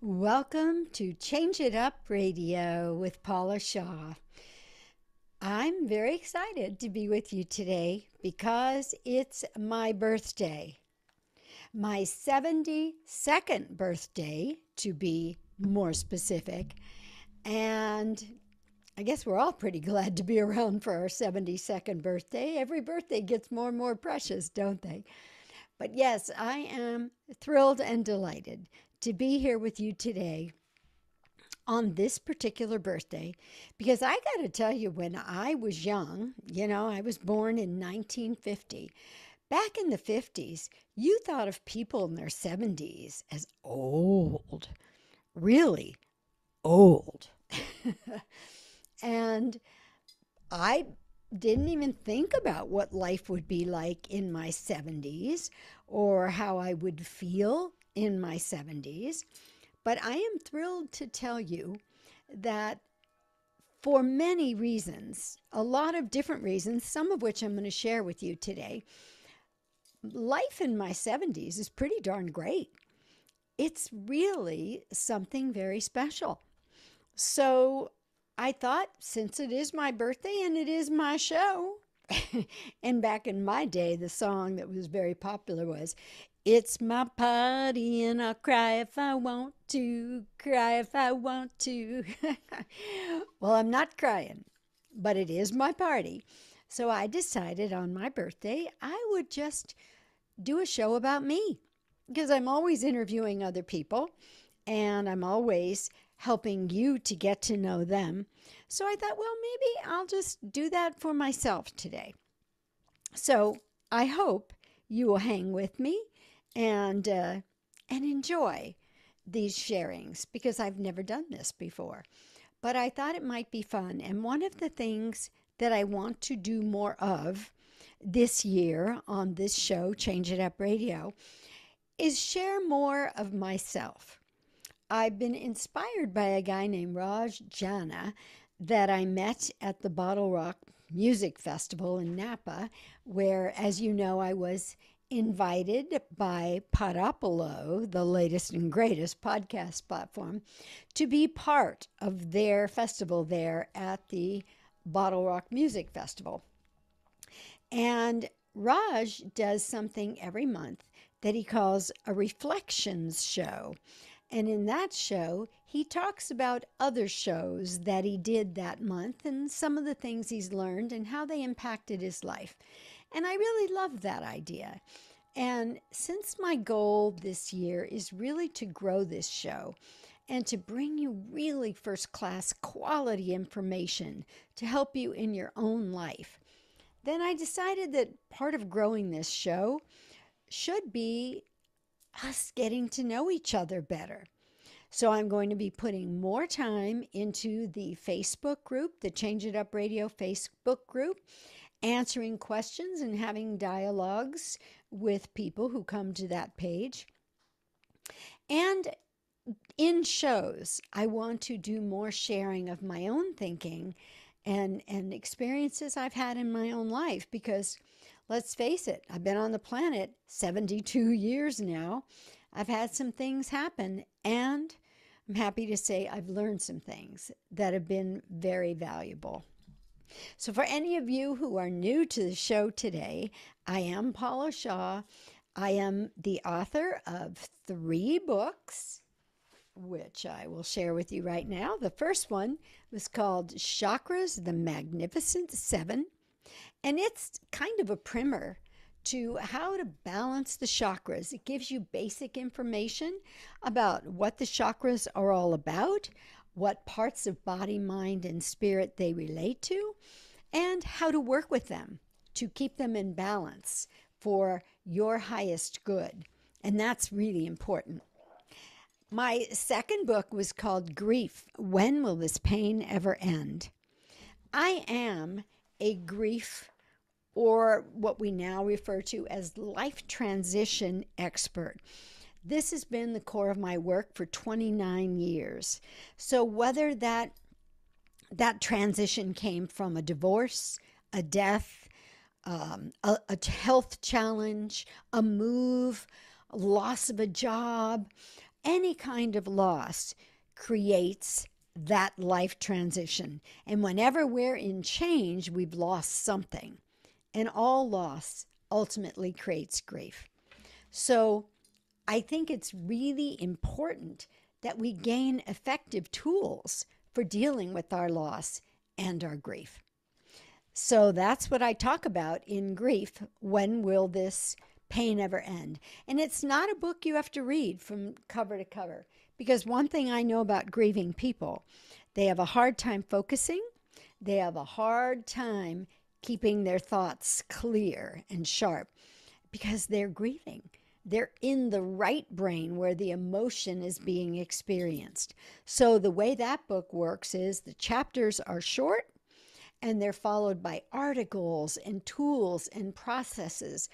Welcome to Change It Up Radio with Paula Shaw. I'm very excited to be with you today because it's my birthday. My 72nd birthday, to be more specific. And I guess we're all pretty glad to be around for our 72nd birthday. Every birthday gets more and more precious, don't they? But yes, I am thrilled and delighted to be here with you today on this particular birthday because I got to tell you, when I was young, you know, I was born in 1950. Back in the 50s, you thought of people in their 70s as old, really old. and I didn't even think about what life would be like in my 70s or how I would feel in my 70s. But I am thrilled to tell you that for many reasons, a lot of different reasons, some of which I'm going to share with you today, life in my 70s is pretty darn great. It's really something very special. So I thought, since it is my birthday and it is my show, and back in my day, the song that was very popular was, It's my party and I'll cry if I want to, cry if I want to. well, I'm not crying, but it is my party. So I decided on my birthday I would just do a show about me because I'm always interviewing other people and I'm always helping you to get to know them. So I thought, well, maybe I'll just do that for myself today. So I hope you will hang with me and uh, and enjoy these sharings because I've never done this before. But I thought it might be fun. And one of the things that I want to do more of this year on this show, Change It Up Radio, is share more of myself. I've been inspired by a guy named Raj Jana that I met at the BottleRock Music Festival in Napa, where, as you know, I was invited by Podopolo, the latest and greatest podcast platform, to be part of their festival there at the BottleRock Music Festival. And Raj does something every month that he calls a reflections show. And in that show, he talks about other shows that he did that month and some of the things he's learned and how they impacted his life. And I really love that idea. And since my goal this year is really to grow this show and to bring you really first class quality information to help you in your own life, then I decided that part of growing this show should be us getting to know each other better. So I'm going to be putting more time into the Facebook group, the Change It Up Radio Facebook group, answering questions and having dialogues with people who come to that page. And in shows, I want to do more sharing of my own thinking and, and experiences I've had in my own life because let's face it, I've been on the planet 72 years now. I've had some things happen, and I'm happy to say I've learned some things that have been very valuable. So, for any of you who are new to the show today, I am Paula Shaw. I am the author of three books, which I will share with you right now. The first one was called Chakras, the Magnificent Seven. And it's kind of a primer to how to balance the chakras. It gives you basic information about what the chakras are all about, what parts of body, mind, and spirit they relate to, and how to work with them to keep them in balance for your highest good. And that's really important. My second book was called Grief When Will This Pain Ever End? I am a grief or what we now refer to as life transition expert. This has been the core of my work for 29 years. So whether that that transition came from a divorce, a death, um, a, a health challenge, a move, loss of a job, any kind of loss creates that life transition. And whenever we're in change, we've lost something. And all loss ultimately creates grief. So I think it's really important that we gain effective tools for dealing with our loss and our grief. So that's what I talk about in grief. When will this pain ever end? And it's not a book you have to read from cover to cover. Because one thing I know about grieving people, they have a hard time focusing, they have a hard time keeping their thoughts clear and sharp because they're grieving. They're in the right brain where the emotion is being experienced. So, the way that book works is the chapters are short and they're followed by articles and tools and processes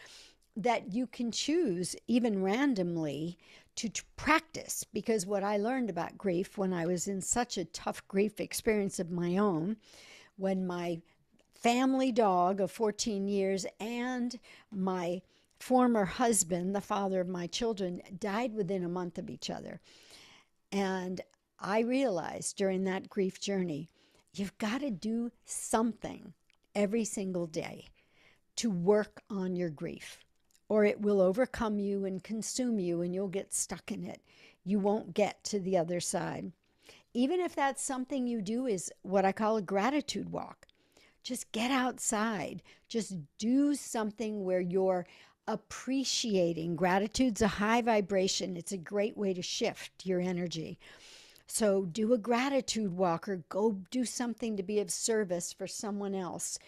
that you can choose, even randomly, to practice because what I learned about grief when I was in such a tough grief experience of my own, when my family dog of 14 years and my former husband, the father of my children, died within a month of each other. And I realized during that grief journey, you've got to do something every single day to work on your grief or it will overcome you and consume you, and you'll get stuck in it. You won't get to the other side. Even if that's something you do, is what I call a gratitude walk. Just get outside, just do something where you're appreciating. Gratitude's a high vibration, it's a great way to shift your energy. So, do a gratitude walk or go do something to be of service for someone else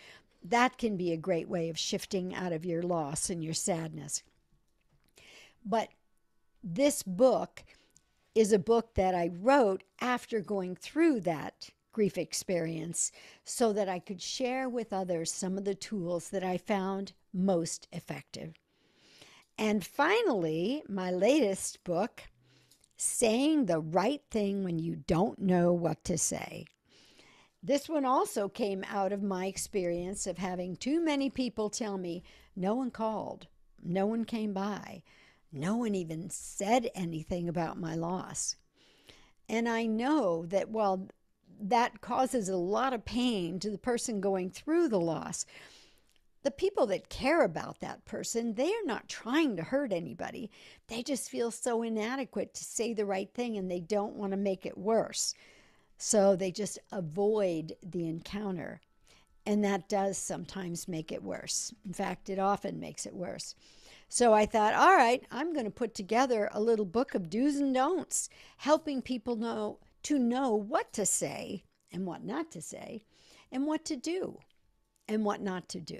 that can be a great way of shifting out of your loss and your sadness. But this book is a book that I wrote after going through that grief experience so that I could share with others some of the tools that I found most effective. And finally, my latest book, Saying the Right Thing When You Don't Know What to Say. This one also came out of my experience of having too many people tell me no one called, no one came by, no one even said anything about my loss. And I know that while that causes a lot of pain to the person going through the loss, the people that care about that person, they are not trying to hurt anybody. They just feel so inadequate to say the right thing and they don't want to make it worse. So they just avoid the encounter. And that does sometimes make it worse. In fact, it often makes it worse. So I thought, all right, I'm going to put together a little book of do's and don'ts, helping people know to know what to say and what not to say, and what to do and what not to do.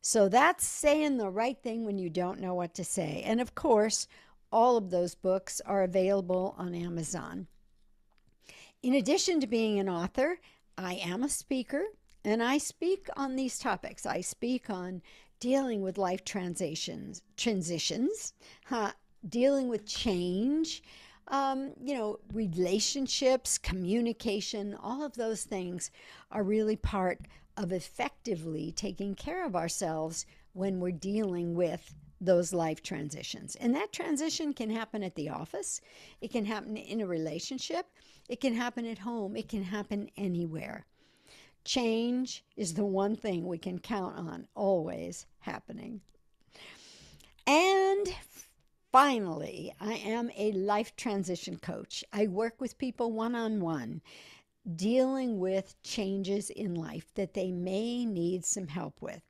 So that's saying the right thing when you don't know what to say. And of course, all of those books are available on Amazon. In addition to being an author, I am a speaker and I speak on these topics. I speak on dealing with life transitions, transitions, huh, dealing with change, um, you know, relationships, communication, all of those things are really part of effectively taking care of ourselves when we're dealing with those life transitions. And that transition can happen at the office, it can happen in a relationship, it can happen at home, it can happen anywhere. Change is the one thing we can count on always happening. And finally, I am a life transition coach. I work with people one on one dealing with changes in life that they may need some help with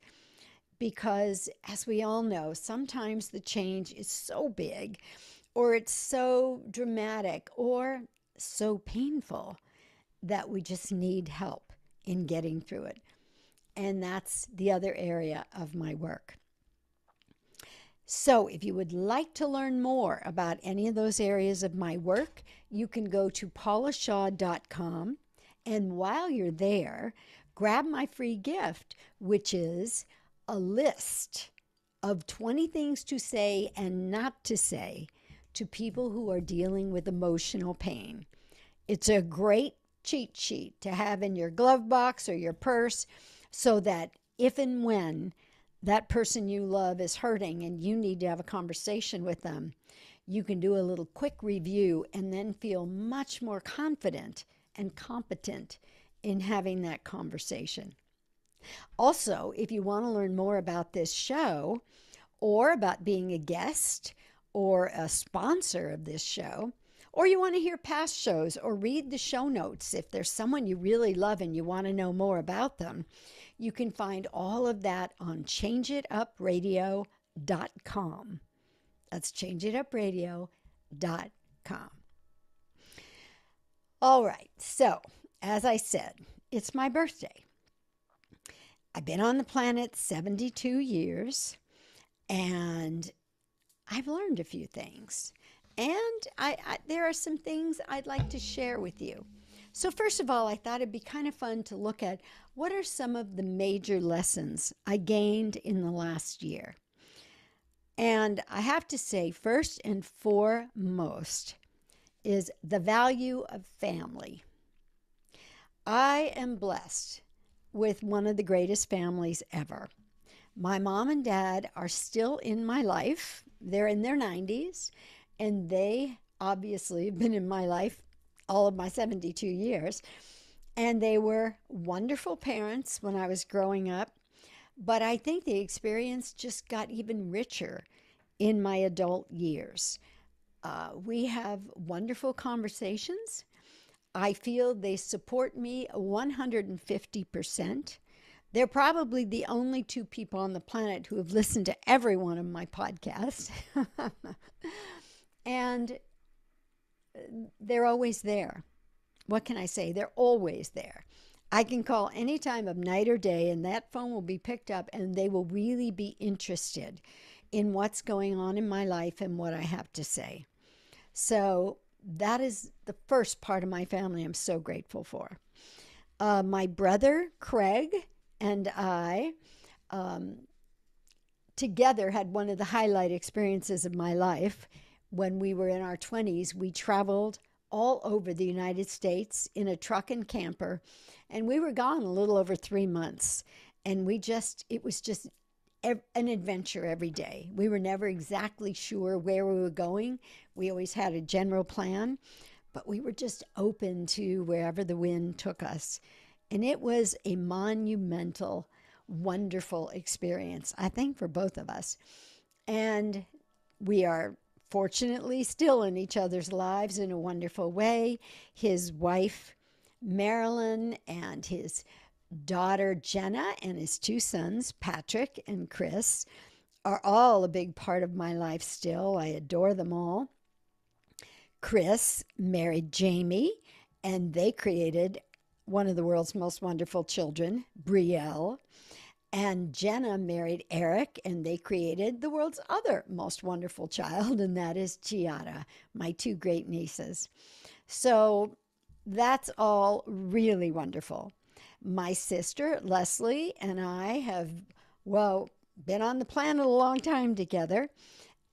because, as we all know, sometimes the change is so big or it's so dramatic or so painful that we just need help in getting through it. And that's the other area of my work. So, if you would like to learn more about any of those areas of my work, you can go to paulashaw.com. And while you're there, grab my free gift, which is a list of 20 things to say and not to say to people who are dealing with emotional pain. It's a great cheat sheet to have in your glove box or your purse so that if and when that person you love is hurting and you need to have a conversation with them, you can do a little quick review and then feel much more confident and competent in having that conversation. Also, if you want to learn more about this show or about being a guest or a sponsor of this show, or you want to hear past shows or read the show notes if there's someone you really love and you want to know more about them, you can find all of that on changeitupradio.com. That's changeitupradio.com. All right, so as I said, it's my birthday. I've been on the planet 72 years and I've learned a few things. And I, I, there are some things I'd like to share with you. So, first of all, I thought it'd be kind of fun to look at what are some of the major lessons I gained in the last year. And I have to say, first and foremost, is the value of family. I am blessed with one of the greatest families ever. My mom and dad are still in my life. They're in their 90s, and they obviously have been in my life all of my 72 years. And they were wonderful parents when I was growing up. But I think the experience just got even richer in my adult years. Uh, we have wonderful conversations. I feel they support me 150%. They're probably the only two people on the planet who have listened to every one of my podcasts. and they're always there. What can I say? They're always there. I can call any time of night or day, and that phone will be picked up, and they will really be interested in what's going on in my life and what I have to say. So, that is the first part of my family I'm so grateful for. Uh, my brother, Craig, and I um, together had one of the highlight experiences of my life when we were in our 20s, we traveled all over the United States in a truck and camper, and we were gone a little over three months. And we just, it was just an adventure every day. We were never exactly sure where we were going. We always had a general plan, but we were just open to wherever the wind took us. And it was a monumental, wonderful experience, I think, for both of us. And we are fortunately still in each other's lives in a wonderful way. His wife, Marilyn, and his daughter, Jenna, and his two sons, Patrick and Chris, are all a big part of my life still. I adore them all. Chris married Jamie, and they created one of the world's most wonderful children, Brielle. And Jenna married Eric, and they created the world's other most wonderful child, and that is Giada, my two great nieces. So that's all really wonderful. My sister, Leslie, and I have, well, been on the planet a long time together,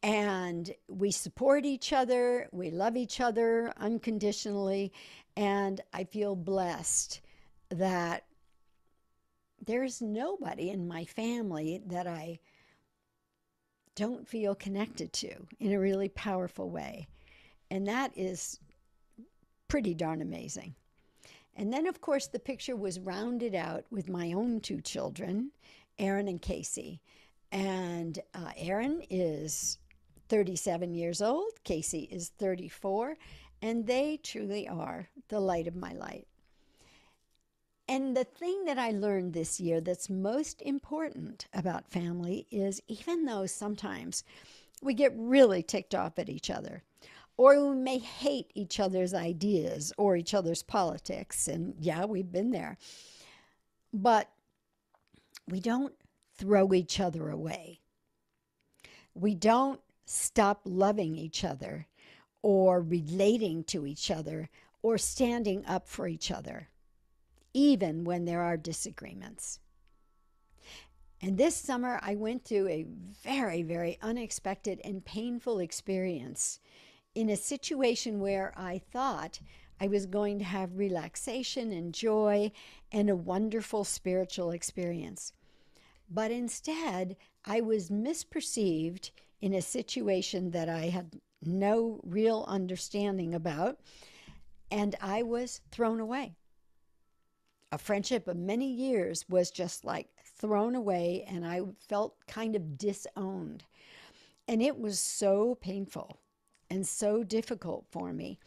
and we support each other, we love each other unconditionally, and I feel blessed that there's nobody in my family that I don't feel connected to in a really powerful way. And that is pretty darn amazing. And then, of course, the picture was rounded out with my own two children, Aaron and Casey. And uh, Aaron is 37 years old, Casey is 34, and they truly are the light of my light. And the thing that I learned this year that's most important about family is even though sometimes we get really ticked off at each other, or we may hate each other's ideas or each other's politics, and yeah, we've been there, but we don't throw each other away. We don't stop loving each other or relating to each other or standing up for each other even when there are disagreements. And this summer, I went through a very, very unexpected and painful experience in a situation where I thought I was going to have relaxation and joy and a wonderful spiritual experience. But instead, I was misperceived in a situation that I had no real understanding about. And I was thrown away. A friendship of many years was just like thrown away, and I felt kind of disowned. And it was so painful and so difficult for me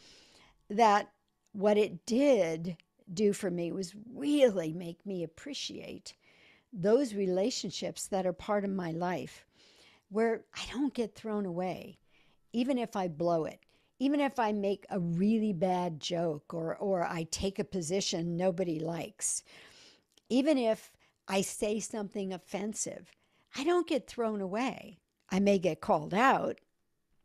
that what it did do for me was really make me appreciate those relationships that are part of my life where I don't get thrown away, even if I blow it, even if I make a really bad joke or, or I take a position nobody likes, even if I say something offensive, I don't get thrown away. I may get called out,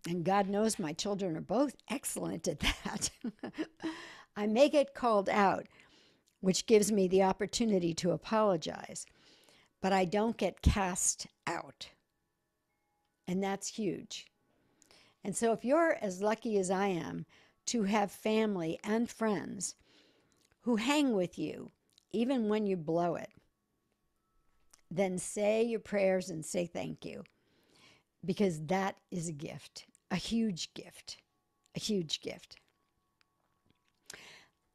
and God knows my children are both excellent at that. I may get called out, which gives me the opportunity to apologize, but I don't get cast out. And that's huge. And so, if you're as lucky as I am to have family and friends who hang with you, even when you blow it, then say your prayers and say thank you because that is a gift, a huge gift, a huge gift.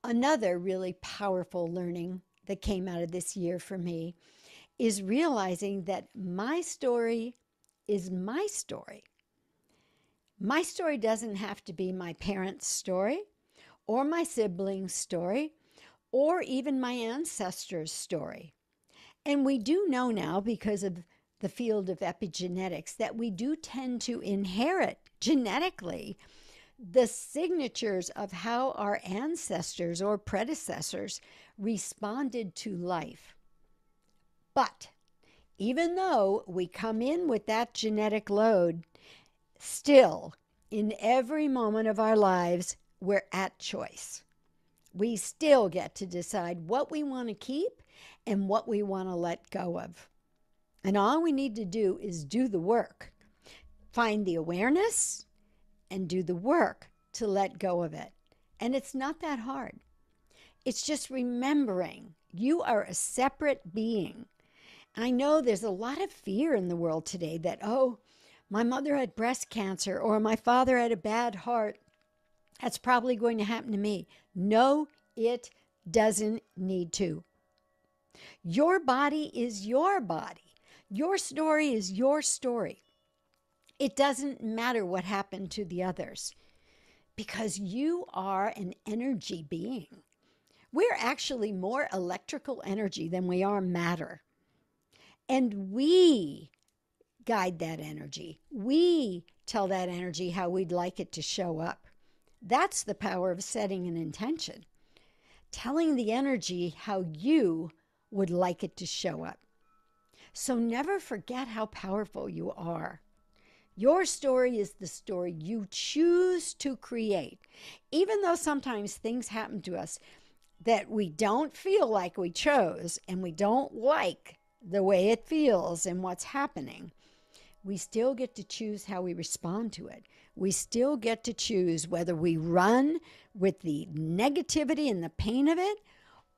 Another really powerful learning that came out of this year for me is realizing that my story is my story. My story doesn't have to be my parents' story or my siblings' story or even my ancestors' story. And we do know now because of the field of epigenetics that we do tend to inherit genetically the signatures of how our ancestors or predecessors responded to life. But even though we come in with that genetic load, still, in every moment of our lives, we're at choice. We still get to decide what we want to keep and what we want to let go of. And all we need to do is do the work, find the awareness, and do the work to let go of it. And it's not that hard. It's just remembering you are a separate being. I know there's a lot of fear in the world today that, oh, my mother had breast cancer or my father had a bad heart. That's probably going to happen to me. No, it doesn't need to. Your body is your body. Your story is your story. It doesn't matter what happened to the others because you are an energy being. We're actually more electrical energy than we are matter. And we guide that energy. We tell that energy how we'd like it to show up. That's the power of setting an intention. Telling the energy how you would like it to show up. So never forget how powerful you are. Your story is the story you choose to create. Even though sometimes things happen to us that we don't feel like we chose and we don't like the way it feels and what's happening, we still get to choose how we respond to it. We still get to choose whether we run with the negativity and the pain of it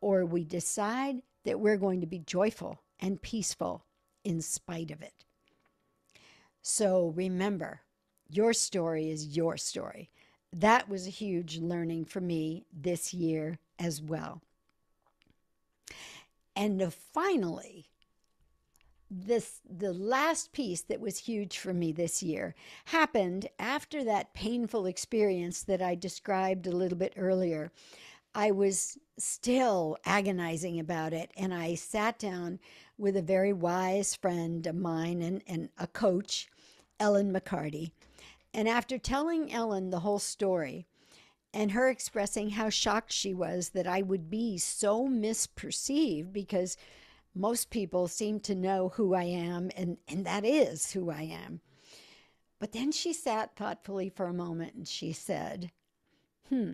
or we decide that we're going to be joyful and peaceful in spite of it. So remember, your story is your story. That was a huge learning for me this year as well. And finally, this the last piece that was huge for me this year happened after that painful experience that I described a little bit earlier. I was still agonizing about it. And I sat down with a very wise friend of mine and, and a coach, Ellen McCarty. And after telling Ellen the whole story, and her expressing how shocked she was that I would be so misperceived because most people seem to know who I am, and, and that is who I am. But then she sat thoughtfully for a moment and she said, Hmm,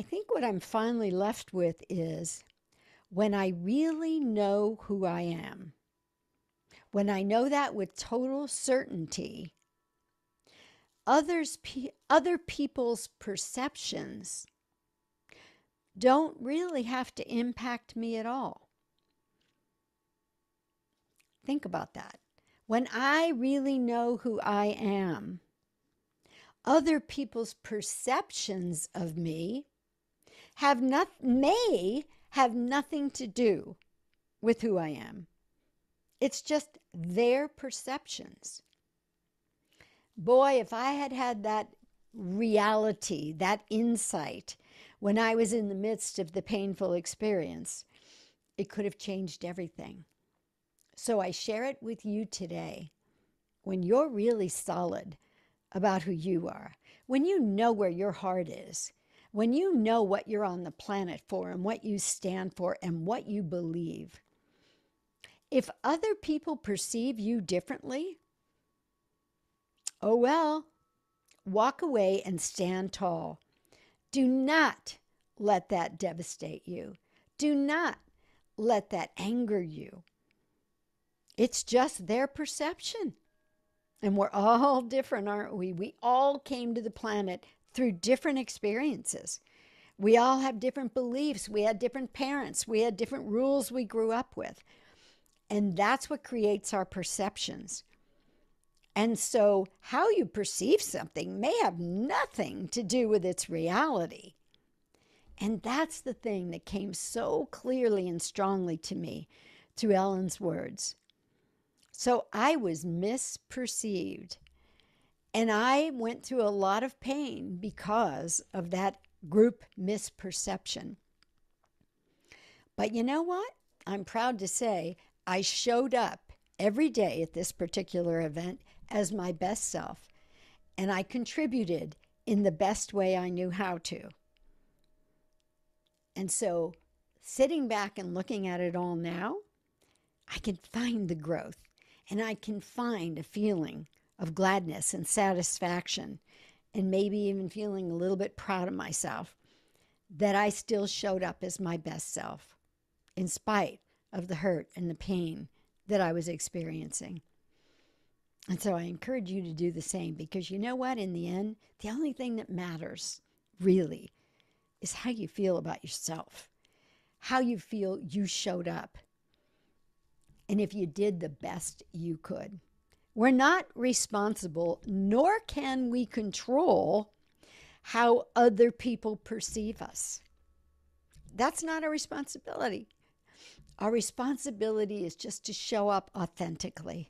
I think what I'm finally left with is when I really know who I am, when I know that with total certainty, others other people's perceptions don't really have to impact me at all. Think about that. When I really know who I am, other people's perceptions of me have not may have nothing to do with who I am. It's just their perceptions. Boy, if I had had that reality, that insight when I was in the midst of the painful experience, it could have changed everything. So I share it with you today. When you're really solid about who you are, when you know where your heart is, when you know what you're on the planet for and what you stand for and what you believe, if other people perceive you differently, oh well, walk away and stand tall. Do not let that devastate you. Do not let that anger you. It's just their perception. And we're all different, aren't we? We all came to the planet through different experiences. We all have different beliefs. We had different parents. We had different rules we grew up with. And that's what creates our perceptions. And so, how you perceive something may have nothing to do with its reality. And that's the thing that came so clearly and strongly to me through Ellen's words. So I was misperceived. And I went through a lot of pain because of that group misperception. But you know what? I'm proud to say I showed up every day at this particular event as my best self, and I contributed in the best way I knew how to. And so, sitting back and looking at it all now, I can find the growth and I can find a feeling of gladness and satisfaction, and maybe even feeling a little bit proud of myself that I still showed up as my best self in spite of the hurt and the pain that I was experiencing. And so I encourage you to do the same because you know what? In the end, the only thing that matters really is how you feel about yourself, how you feel you showed up, and if you did the best you could. We're not responsible, nor can we control how other people perceive us. That's not our responsibility. Our responsibility is just to show up authentically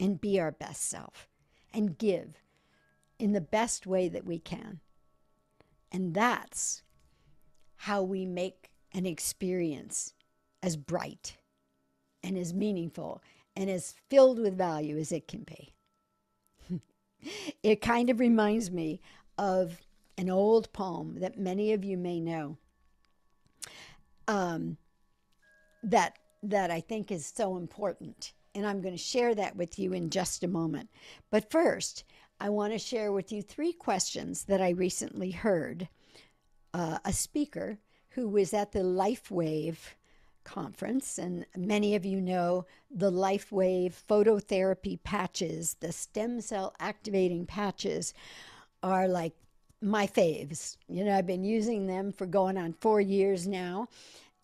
and be our best self and give in the best way that we can. And that's how we make an experience as bright and as meaningful and as filled with value as it can be. it kind of reminds me of an old poem that many of you may know um, that that I think is so important and I'm going to share that with you in just a moment. But first, I want to share with you three questions that I recently heard uh, a speaker who was at the LifeWave conference, and many of you know the LifeWave phototherapy patches, the stem cell activating patches are like my faves. You know, I've been using them for going on four years now,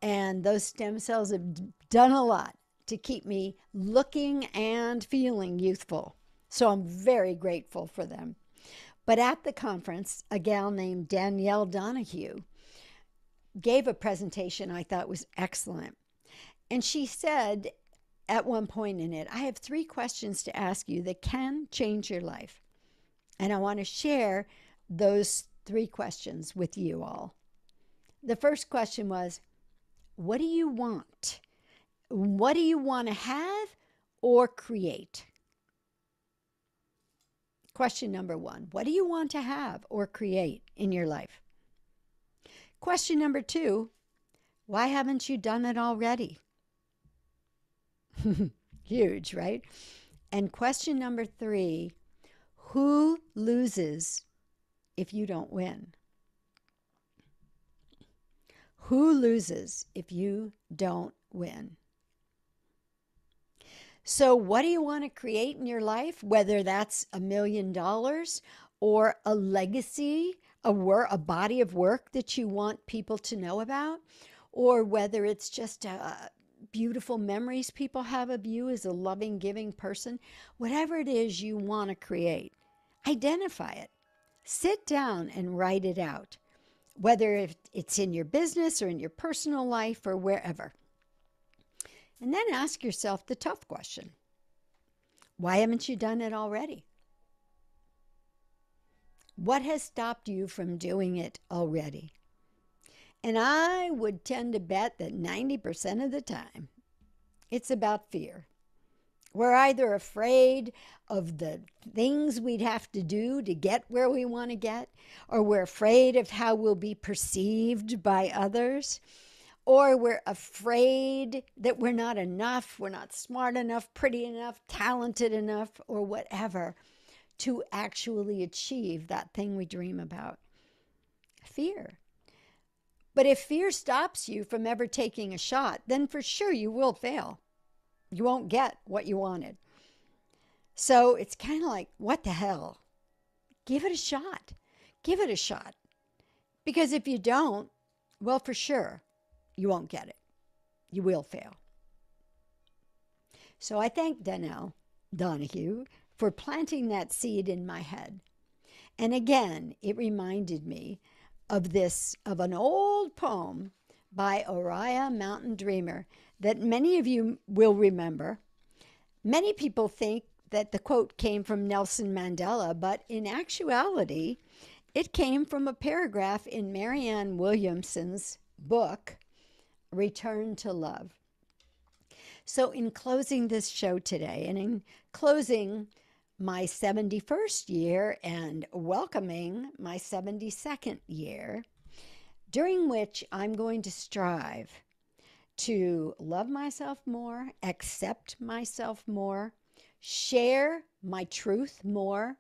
and those stem cells have done a lot to keep me looking and feeling youthful. So I'm very grateful for them. But at the conference, a gal named Danielle Donahue gave a presentation I thought was excellent. And she said at one point in it, I have three questions to ask you that can change your life. And I want to share those three questions with you all. The first question was, What do you want? What do you want to have or create? Question number one What do you want to have or create in your life? Question number two Why haven't you done it already? Huge, right? And question number three Who loses if you don't win? Who loses if you don't win? So, what do you want to create in your life? Whether that's a million dollars or a legacy, a work, a body of work that you want people to know about, or whether it's just a, beautiful memories people have of you as a loving, giving person, whatever it is you want to create, identify it Sit down and write it out, whether it's in your business or in your personal life or wherever. And then ask yourself the tough question why haven't you done it already? What has stopped you from doing it already? And I would tend to bet that 90% of the time, it's about fear. We're either afraid of the things we'd have to do to get where we want to get, or we're afraid of how we'll be perceived by others, or we're afraid that we're not enough, we're not smart enough, pretty enough, talented enough, or whatever to actually achieve that thing we dream about. Fear. But if fear stops you from ever taking a shot, then for sure you will fail. You won't get what you wanted. So it's kind of like, what the hell? Give it a shot. Give it a shot. Because if you don't, well, for sure, you won't get it. You will fail. So I thank Donnell Donahue for planting that seed in my head. And again, it reminded me of this, of an old poem by Oriah Mountain Dreamer that many of you will remember. Many people think that the quote came from Nelson Mandela, but in actuality, it came from a paragraph in Marianne Williamson's book, Return to Love. So, in closing this show today, and in closing my 71st year and welcoming my 72nd year, during which I'm going to strive to love myself more, accept myself more, share my truth more,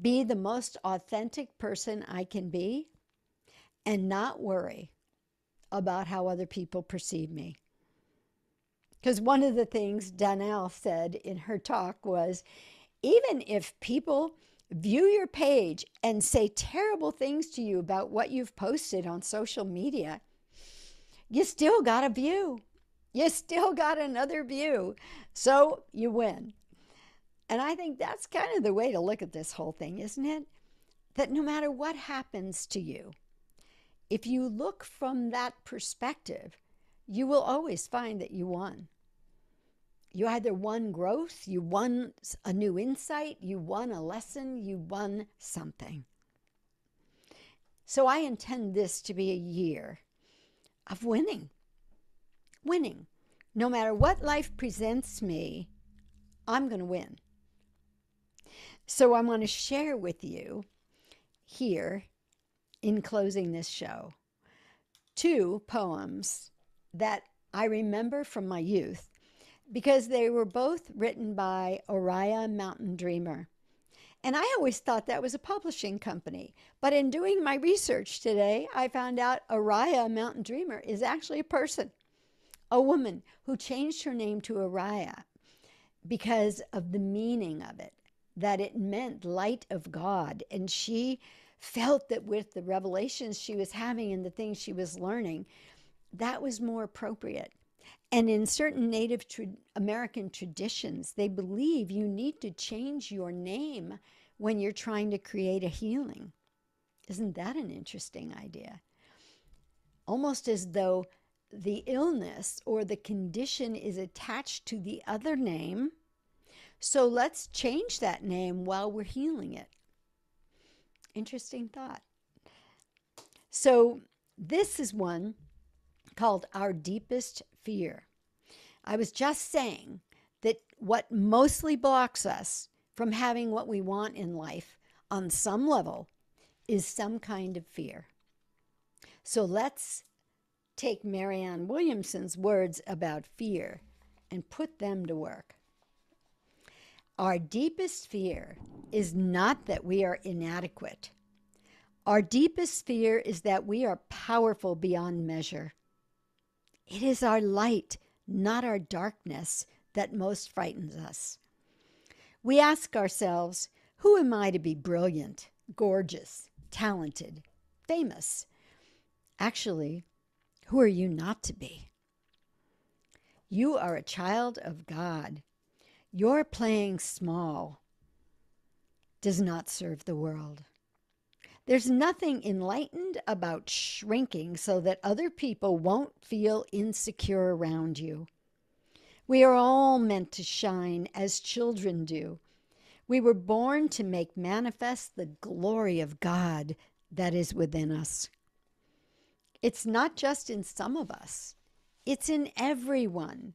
be the most authentic person I can be, and not worry about how other people perceive me. Because one of the things Donnell said in her talk was even if people view your page and say terrible things to you about what you've posted on social media, you still got a view. You still got another view. So you win. And I think that's kind of the way to look at this whole thing, isn't it? That no matter what happens to you, if you look from that perspective, you will always find that you won you either won growth, you won a new insight, you won a lesson, you won something. So I intend this to be a year of winning. Winning. No matter what life presents me, I'm going to win. So I want to share with you here in closing this show two poems that I remember from my youth because they were both written by Oriah Mountain Dreamer. And I always thought that was a publishing company. But in doing my research today, I found out Oriah Mountain Dreamer is actually a person, a woman who changed her name to Oriah because of the meaning of it, that it meant light of God. And she felt that with the revelations she was having and the things she was learning, that was more appropriate. And in certain Native tra- American traditions, they believe you need to change your name when you're trying to create a healing. Isn't that an interesting idea? Almost as though the illness or the condition is attached to the other name. So let's change that name while we're healing it. Interesting thought. So, this is one called Our Deepest Fear. I was just saying that what mostly blocks us from having what we want in life on some level is some kind of fear. So let's take Marianne Williamson's words about fear and put them to work. Our deepest fear is not that we are inadequate. Our deepest fear is that we are powerful beyond measure. It is our light, not our darkness, that most frightens us. We ask ourselves, who am I to be brilliant, gorgeous, talented, famous? Actually, who are you not to be? You are a child of God. Your playing small does not serve the world. There's nothing enlightened about shrinking so that other people won't feel insecure around you. We are all meant to shine as children do. We were born to make manifest the glory of God that is within us. It's not just in some of us, it's in everyone.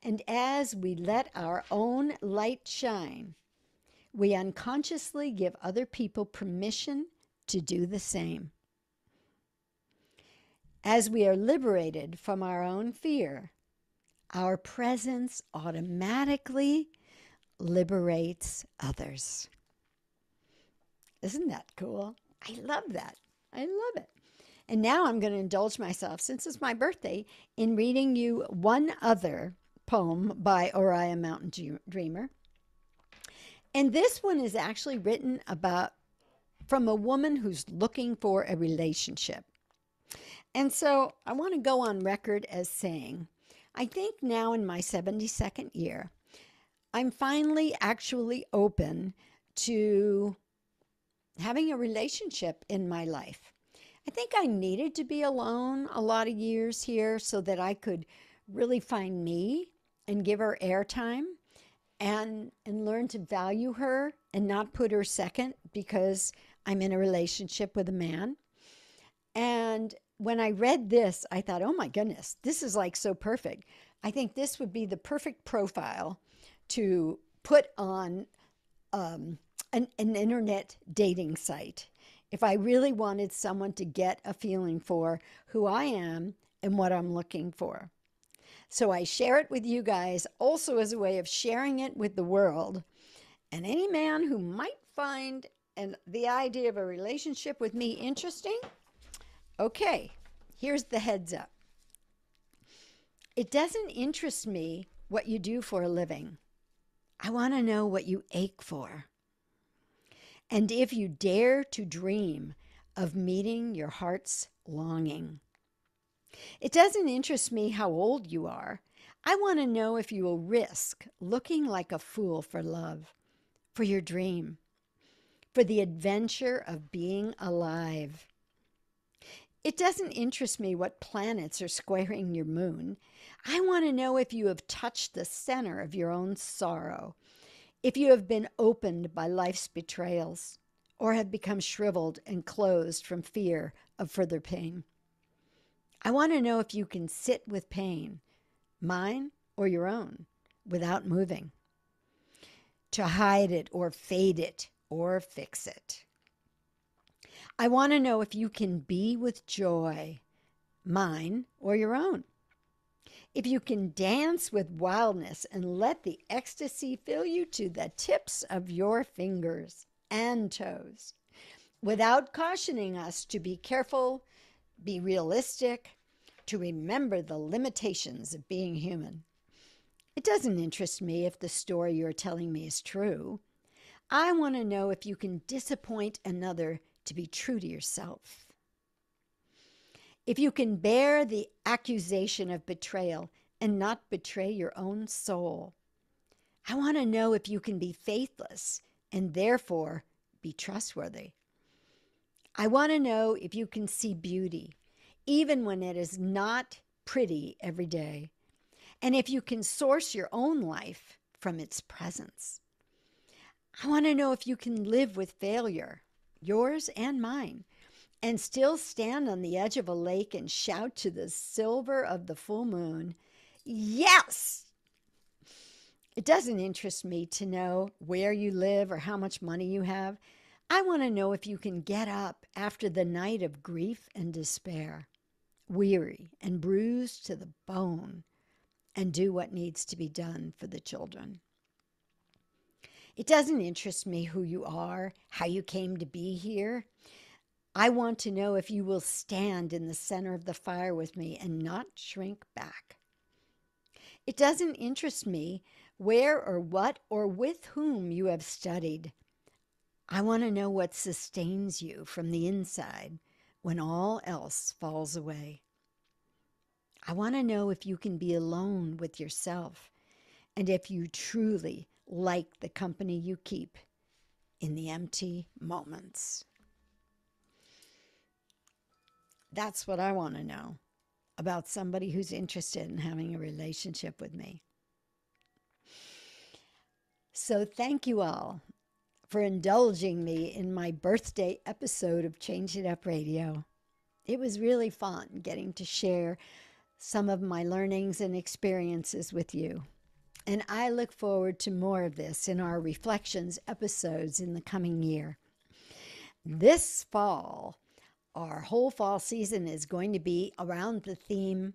And as we let our own light shine, we unconsciously give other people permission to do the same. As we are liberated from our own fear, our presence automatically liberates others. Isn't that cool? I love that. I love it. And now I'm going to indulge myself, since it's my birthday, in reading you one other poem by Oriah Mountain Dreamer. And this one is actually written about from a woman who's looking for a relationship. And so I want to go on record as saying, I think now in my 72nd year, I'm finally actually open to having a relationship in my life. I think I needed to be alone a lot of years here so that I could really find me and give her airtime and and learn to value her and not put her second because I'm in a relationship with a man. And when I read this, I thought, "Oh my goodness, this is like so perfect. I think this would be the perfect profile to put on um, an, an internet dating site if I really wanted someone to get a feeling for who I am and what I'm looking for. So I share it with you guys also as a way of sharing it with the world. And any man who might find and the idea of a relationship with me interesting, okay, here's the heads up. It doesn't interest me what you do for a living. I want to know what you ache for. And if you dare to dream of meeting your heart's longing. It doesn't interest me how old you are. I want to know if you will risk looking like a fool for love, for your dream, for the adventure of being alive. It doesn't interest me what planets are squaring your moon. I want to know if you have touched the center of your own sorrow, if you have been opened by life's betrayals, or have become shriveled and closed from fear of further pain. I want to know if you can sit with pain, mine or your own, without moving, to hide it or fade it or fix it. I want to know if you can be with joy, mine or your own. If you can dance with wildness and let the ecstasy fill you to the tips of your fingers and toes, without cautioning us to be careful, be realistic, to remember the limitations of being human. It doesn't interest me if the story you're telling me is true. I want to know if you can disappoint another to be true to yourself. If you can bear the accusation of betrayal and not betray your own soul. I want to know if you can be faithless and therefore be trustworthy. I want to know if you can see beauty, even when it is not pretty every day, and if you can source your own life from its presence. I want to know if you can live with failure, yours and mine, and still stand on the edge of a lake and shout to the silver of the full moon, Yes! It doesn't interest me to know where you live or how much money you have. I want to know if you can get up after the night of grief and despair, weary and bruised to the bone, and do what needs to be done for the children. It doesn't interest me who you are, how you came to be here. I want to know if you will stand in the center of the fire with me and not shrink back. It doesn't interest me where or what or with whom you have studied. I want to know what sustains you from the inside when all else falls away. I want to know if you can be alone with yourself and if you truly like the company you keep in the empty moments. That's what I want to know about somebody who's interested in having a relationship with me. So, thank you all for indulging me in my birthday episode of Change It Up Radio. It was really fun getting to share some of my learnings and experiences with you. And I look forward to more of this in our reflections episodes in the coming year. This fall, our whole fall season is going to be around the theme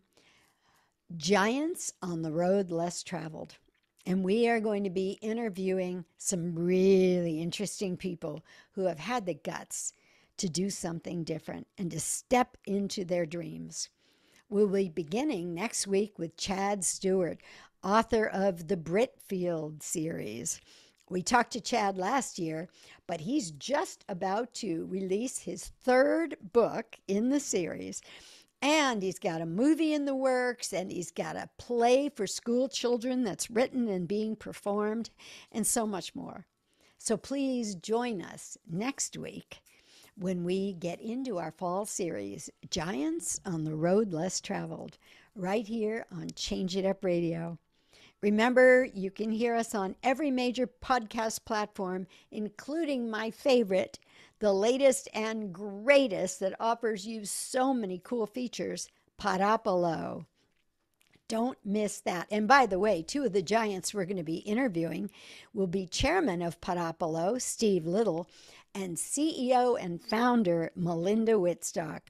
Giants on the Road Less Traveled. And we are going to be interviewing some really interesting people who have had the guts to do something different and to step into their dreams. We'll be beginning next week with Chad Stewart, author of the Britfield series. We talked to Chad last year, but he's just about to release his third book in the series. And he's got a movie in the works, and he's got a play for school children that's written and being performed, and so much more. So please join us next week when we get into our fall series, Giants on the Road Less Traveled, right here on Change It Up Radio. Remember, you can hear us on every major podcast platform, including my favorite, the latest and greatest that offers you so many cool features, Podopolo. Don't miss that. And by the way, two of the giants we're going to be interviewing will be chairman of Podopolo, Steve Little, and CEO and founder, Melinda Wittstock.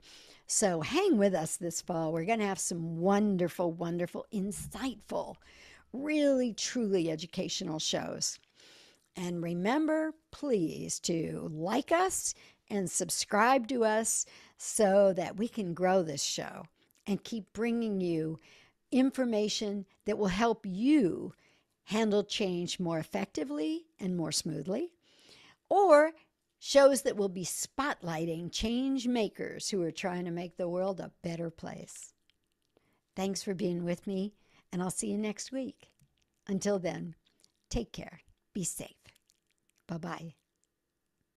So hang with us this fall. We're going to have some wonderful, wonderful, insightful really, truly educational shows. And remember, please, to like us and subscribe to us so that we can grow this show and keep bringing you information that will help you handle change more effectively and more smoothly, or shows that will be spotlighting change makers who are trying to make the world a better place. Thanks for being with me and I'll see you next week. Until then, take care, be safe. Bye bye.